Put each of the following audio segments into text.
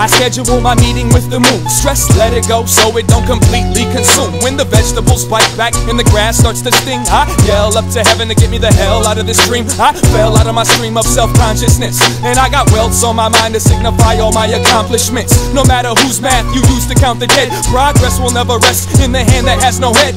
I schedule my meeting with the moon. Stress, let it go so it don't completely consume. When the vegetables bite back and the grass starts to sting, I yell up to heaven to get me the hell out of this dream. I fell out of my stream of self consciousness. And I got welts on my mind to signify all my accomplishments. No matter whose math you use to count the dead, progress will never rest in the hand that has no head.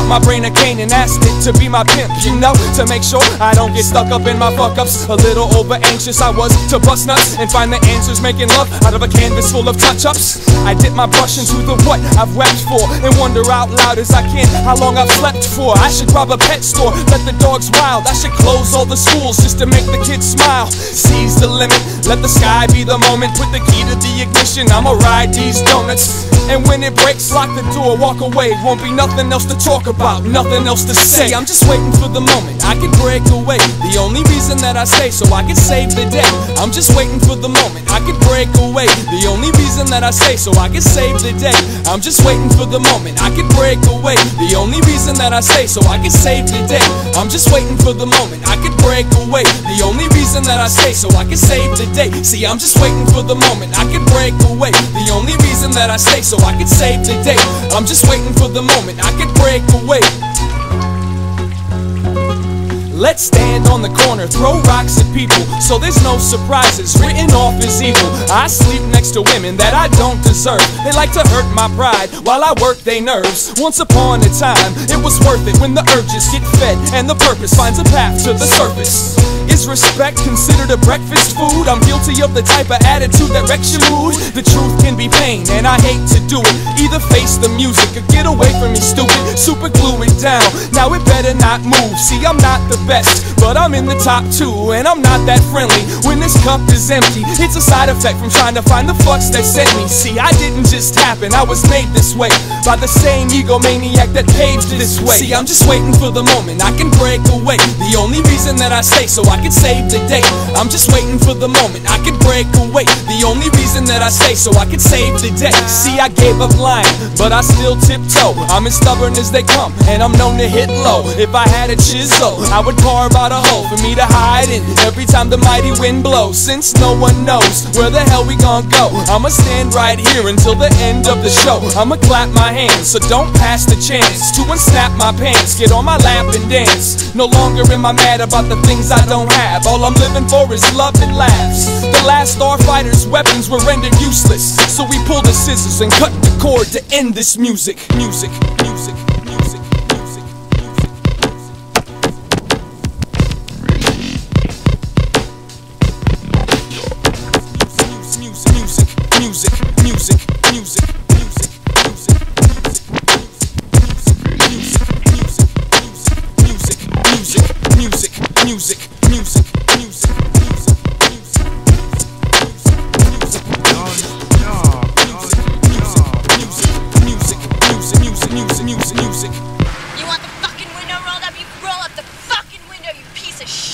Brought my brain a cane and asked it to be my pimp, you know, to make sure I don't get stuck up in my fuck ups. A little over anxious I was to bust nuts and find the answers making love out of a canvas full of touch ups. I dip my brush into the what I've wept for and wonder out loud as I can how long I've slept for. I should rob a pet store, let the dogs wild. I should close all the schools just to make the kids smile. Seize the limit, let the sky be the moment. Put the key to the ignition, I'ma ride these donuts. And when it breaks, lock the door, walk away. Won't be nothing else to talk about, nothing else to say. I'm just waiting for the moment I can break away. The only reason that I stay so I can save the day. I'm just waiting for the moment I can break away. The only reason that I stay so I can save the day. I'm just waiting for the moment I can break away. The only reason that I stay so I can save the day. I'm just waiting for the moment I can break away. The only reason that I stay so I can save the day. See, I'm just waiting for the moment I can break away. The only reason that I stay so I can save the day. I'm just waiting for the moment I can break away wait. Let's stand on the corner, throw rocks at people, so there's no surprises. Written off as evil. I sleep next to women that I don't deserve. They like to hurt my pride while I work their nerves. Once upon a time, it was worth it when the urges get fed and the purpose finds a path to the surface. Is respect considered a breakfast food? I'm guilty of the type of attitude that wrecks your mood. The truth can be pain, and I hate to do it. Either face the music or get away from me, stupid. Super glue it down. Now it better not move. See, I'm not the best, but I'm in the top two, and I'm not that friendly. When this cup is empty, it's a side effect from trying to find the fucks that sent me. See, I didn't just happen, I was made this way by the same egomaniac that paved this way. See, I'm just waiting for the moment I can break away. The only reason that I stay so I can save the day. I'm just waiting for the moment I can break away. The only reason that I stay so I can save the day. See, I gave up lying, but I still tiptoe. I'm as stubborn as they come, and I'm known to hit low. If I had a chisel, I would carve out a hole for me to hide in every time the mighty wind blows. Since no one knows where the hell we gon' go, I'ma stand right here until the end of the show. I'ma clap my hands, so don't pass the chance to unsnap my pants, get on my lap and dance. No longer am I mad about the things I don't have. All I'm living for is love and laughs. The last starfighter's weapons were rendered useless, so we pulled the scissors and cut the cord to end this music. Music, music, music, music, music, music, music, music, music, music, music, music, music, music, music. music, music, music. You want the fucking window rolled up? You roll up the fucking window, you piece of shit.